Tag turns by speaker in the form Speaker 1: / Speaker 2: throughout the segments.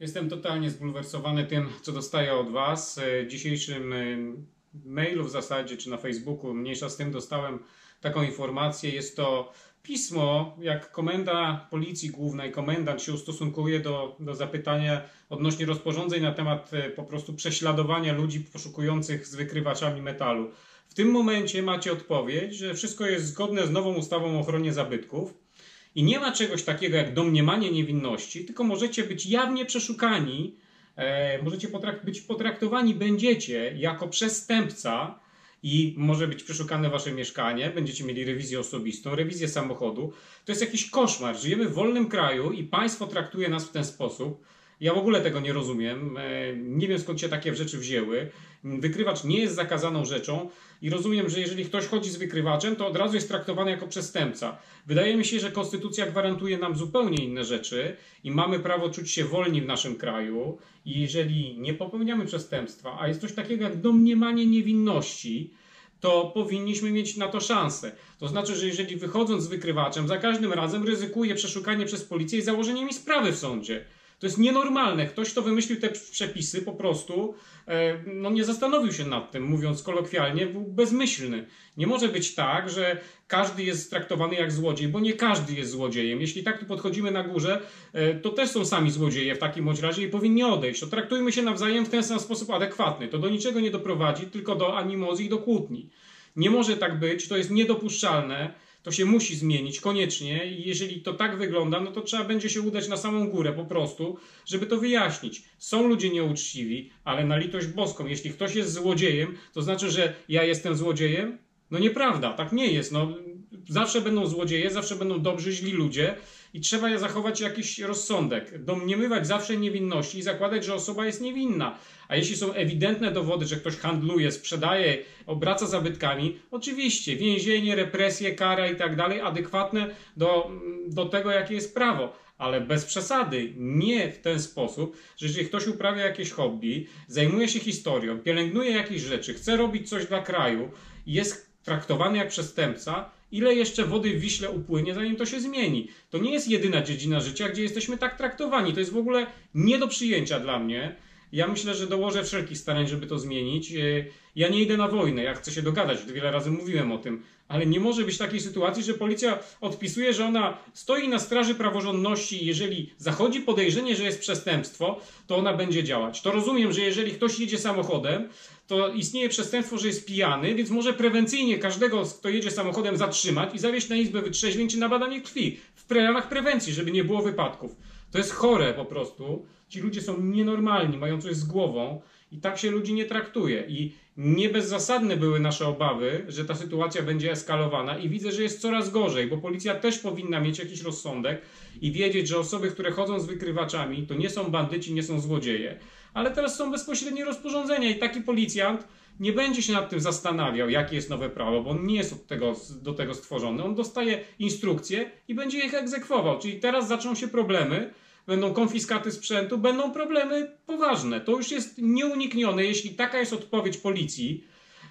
Speaker 1: Jestem totalnie zbulwersowany tym, co dostaję od Was. E, w dzisiejszym e, mailu w zasadzie, czy na Facebooku, mniejsza z tym, dostałem taką informację. Jest to pismo, jak komenda Policji Głównej, komendant się ustosunkuje do, do zapytania odnośnie rozporządzeń na temat e, po prostu prześladowania ludzi poszukujących z wykrywaczami metalu. W tym momencie macie odpowiedź, że wszystko jest zgodne z nową ustawą o ochronie zabytków i nie ma czegoś takiego jak domniemanie niewinności, tylko możecie być jawnie przeszukani, e, możecie potrakt być potraktowani będziecie jako przestępca i może być przeszukane wasze mieszkanie, będziecie mieli rewizję osobistą, rewizję samochodu. To jest jakiś koszmar. Żyjemy w wolnym kraju i państwo traktuje nas w ten sposób. Ja w ogóle tego nie rozumiem. E, nie wiem skąd się takie rzeczy wzięły. Wykrywacz nie jest zakazaną rzeczą i rozumiem, że jeżeli ktoś chodzi z wykrywaczem, to od razu jest traktowany jako przestępca. Wydaje mi się, że konstytucja gwarantuje nam zupełnie inne rzeczy i mamy prawo czuć się wolni w naszym kraju. I jeżeli nie popełniamy przestępstwa, a jest coś takiego jak domniemanie niewinności, to powinniśmy mieć na to szansę. To znaczy, że jeżeli wychodząc z wykrywaczem, za każdym razem ryzykuję przeszukanie przez policję i założenie mi sprawy w sądzie. To jest nienormalne. Ktoś, kto wymyślił te przepisy, po prostu e, no, nie zastanowił się nad tym, mówiąc kolokwialnie, był bezmyślny. Nie może być tak, że każdy jest traktowany jak złodziej, bo nie każdy jest złodziejem. Jeśli tak tu podchodzimy na górze, e, to też są sami złodzieje w takim bądź razie i powinni odejść. To traktujmy się nawzajem w ten sam sposób adekwatny. To do niczego nie doprowadzi, tylko do animozji i do kłótni. Nie może tak być, to jest niedopuszczalne. To się musi zmienić koniecznie i jeżeli to tak wygląda, no to trzeba będzie się udać na samą górę po prostu, żeby to wyjaśnić. Są ludzie nieuczciwi, ale na litość boską, jeśli ktoś jest złodziejem, to znaczy, że ja jestem złodziejem? No nieprawda, tak nie jest. No, zawsze będą złodzieje, zawsze będą dobrzy, źli ludzie i trzeba zachować jakiś rozsądek. Domniemywać zawsze niewinności i zakładać, że osoba jest niewinna. A jeśli są ewidentne dowody, że ktoś handluje, sprzedaje, obraca zabytkami, oczywiście więzienie, represje, kara i tak dalej, adekwatne do, do tego, jakie jest prawo ale bez przesady, nie w ten sposób, że jeżeli ktoś uprawia jakieś hobby, zajmuje się historią, pielęgnuje jakieś rzeczy, chce robić coś dla kraju, jest traktowany jak przestępca, ile jeszcze wody w Wiśle upłynie, zanim to się zmieni. To nie jest jedyna dziedzina życia, gdzie jesteśmy tak traktowani. To jest w ogóle nie do przyjęcia dla mnie. Ja myślę, że dołożę wszelkich starań, żeby to zmienić. E, ja nie idę na wojnę, ja chcę się dogadać, wiele razy mówiłem o tym, ale nie może być takiej sytuacji, że policja odpisuje, że ona stoi na straży praworządności i jeżeli zachodzi podejrzenie, że jest przestępstwo, to ona będzie działać. To rozumiem, że jeżeli ktoś jedzie samochodem, to istnieje przestępstwo, że jest pijany, więc może prewencyjnie każdego, kto jedzie samochodem, zatrzymać i zawieźć na izbę wytrzeźwień czy na badanie krwi. W ramach prewencji, żeby nie było wypadków. To jest chore po prostu. Ci ludzie są nienormalni, mają coś z głową i tak się ludzi nie traktuje. I nie bezzasadne były nasze obawy, że ta sytuacja będzie eskalowana i widzę, że jest coraz gorzej, bo policja też powinna mieć jakiś rozsądek i wiedzieć, że osoby, które chodzą z wykrywaczami, to nie są bandyci, nie są złodzieje. Ale teraz są bezpośrednie rozporządzenia i taki policjant nie będzie się nad tym zastanawiał, jakie jest nowe prawo, bo on nie jest tego, do tego stworzony. On dostaje instrukcje i będzie ich egzekwował. Czyli teraz zaczną się problemy, będą konfiskaty sprzętu, będą problemy poważne. To już jest nieuniknione. Jeśli taka jest odpowiedź policji,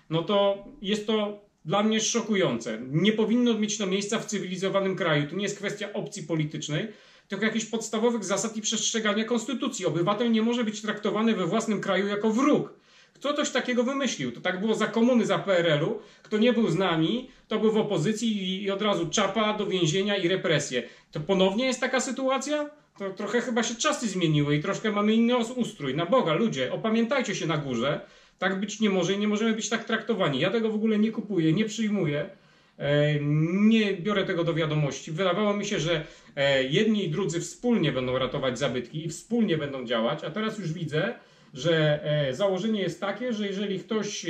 Speaker 1: no to jest to dla mnie szokujące. Nie powinno mieć to miejsca w cywilizowanym kraju. To nie jest kwestia opcji politycznej, tylko jakichś podstawowych zasad i przestrzegania konstytucji. Obywatel nie może być traktowany we własnym kraju jako wróg. Kto coś takiego wymyślił? To tak było za komuny, za PRL-u. Kto nie był z nami, to był w opozycji i od razu czapa do więzienia i represje. To ponownie jest taka sytuacja? To trochę chyba się czasy zmieniły i troszkę mamy inny ustrój. Na Boga, ludzie, opamiętajcie się na górze. Tak być nie może i nie możemy być tak traktowani. Ja tego w ogóle nie kupuję, nie przyjmuję. E, nie biorę tego do wiadomości. Wydawało mi się, że e, jedni i drudzy wspólnie będą ratować zabytki i wspólnie będą działać, a teraz już widzę, że e, założenie jest takie, że jeżeli ktoś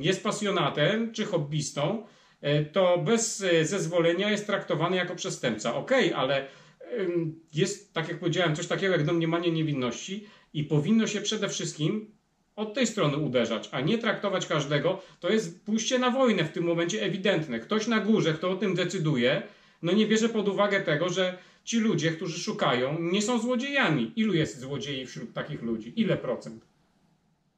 Speaker 1: jest pasjonatem czy hobbystą, to bez zezwolenia jest traktowany jako przestępca. Okej, okay, ale jest, tak jak powiedziałem, coś takiego jak domniemanie niewinności i powinno się przede wszystkim od tej strony uderzać, a nie traktować każdego. To jest pójście na wojnę w tym momencie ewidentne. Ktoś na górze, kto o tym decyduje, no nie bierze pod uwagę tego, że ci ludzie, którzy szukają, nie są złodziejami. Ilu jest złodziei wśród takich ludzi? Ile procent?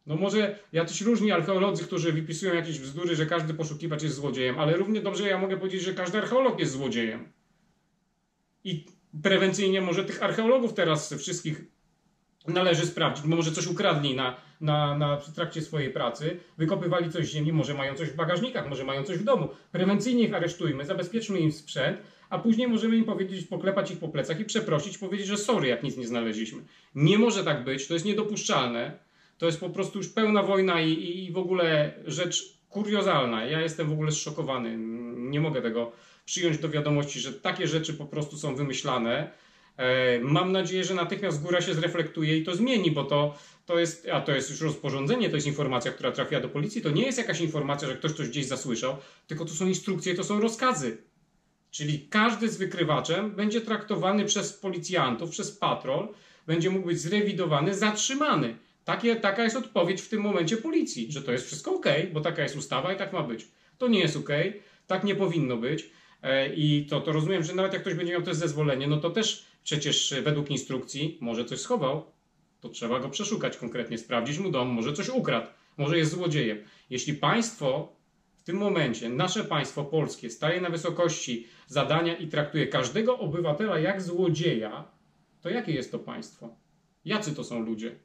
Speaker 1: No może jacyś różni archeolodzy, którzy wypisują jakieś bzdury, że każdy poszukiwacz jest złodziejem, ale równie dobrze ja mogę powiedzieć, że każdy archeolog jest złodziejem. I prewencyjnie może tych archeologów teraz wszystkich należy sprawdzić, bo może coś ukradli na, na, na, w trakcie swojej pracy, wykopywali coś z ziemi, może mają coś w bagażnikach, może mają coś w domu. Prewencyjnie ich aresztujmy, zabezpieczmy im sprzęt, a później możemy im powiedzieć, poklepać ich po plecach i przeprosić, powiedzieć, że sorry, jak nic nie znaleźliśmy. Nie może tak być, to jest niedopuszczalne. To jest po prostu już pełna wojna i, i, i w ogóle rzecz kuriozalna. Ja jestem w ogóle zszokowany. Nie mogę tego przyjąć do wiadomości, że takie rzeczy po prostu są wymyślane. E, mam nadzieję, że natychmiast góra się zreflektuje i to zmieni, bo to, to jest, a to jest już rozporządzenie, to jest informacja, która trafia do policji. To nie jest jakaś informacja, że ktoś coś gdzieś zasłyszał, tylko to są instrukcje, to są rozkazy. Czyli każdy z wykrywaczem będzie traktowany przez policjantów, przez patrol, będzie mógł być zrewidowany, zatrzymany. Takie, taka jest odpowiedź w tym momencie policji, że to jest wszystko ok, bo taka jest ustawa i tak ma być. To nie jest ok, tak nie powinno być. E, I to, to rozumiem, że nawet jak ktoś będzie miał też zezwolenie, no to też przecież według instrukcji może coś schował, to trzeba go przeszukać konkretnie, sprawdzić mu dom, może coś ukradł, może jest złodziejem. Jeśli państwo w tym momencie, nasze państwo polskie, staje na wysokości zadania i traktuje każdego obywatela jak złodzieja, to jakie jest to państwo? Jacy to są ludzie?